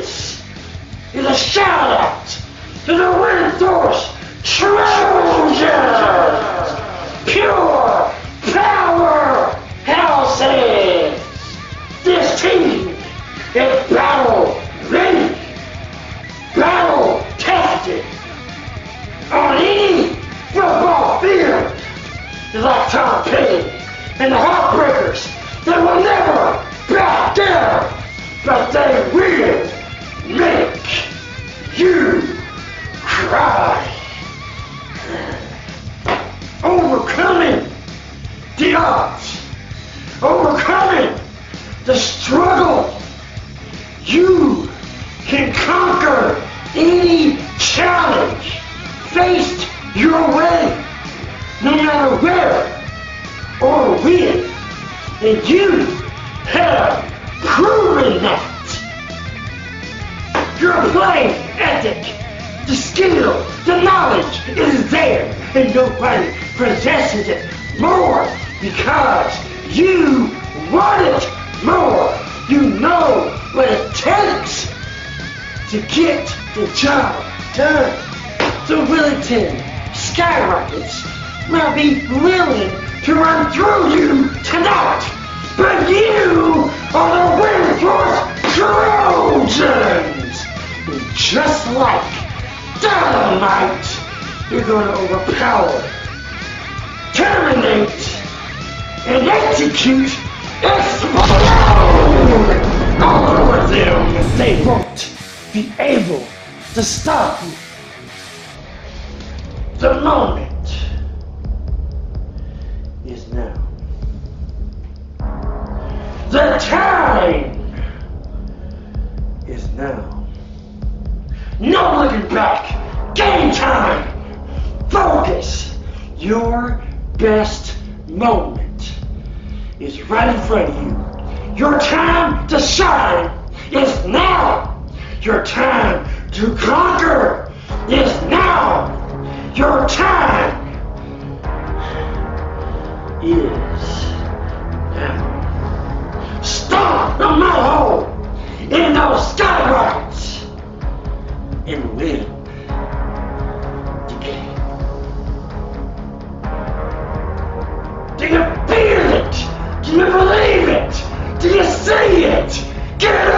is. A charlotte. to the Windthorst. Trojan. Pure power houses. This team is battle ready. Battle tested. On any football field. He's like Tom Petty and the Heartbreakers. They will never back down, but they will make you cry. Overcoming the odds, overcoming the struggle, you can conquer any challenge faced your way, no matter where or when. And you have proven that. Your play ethic, the skill, the knowledge is there, and nobody possesses it more because you want it more. You know what it takes to get the job done. So Wellington Skyrockets will be willing to run through you tonight. But you are the Windthorst Trojans! And just like dynamite, you're to overpower, terminate, and execute, explode all over them. They won't be able to stop you. The moment is now. The time is now. No looking back. Game time. Focus. Your best moment is right in front of you. Your time to shine is now. Your time to conquer is now. Your time is You say it! Get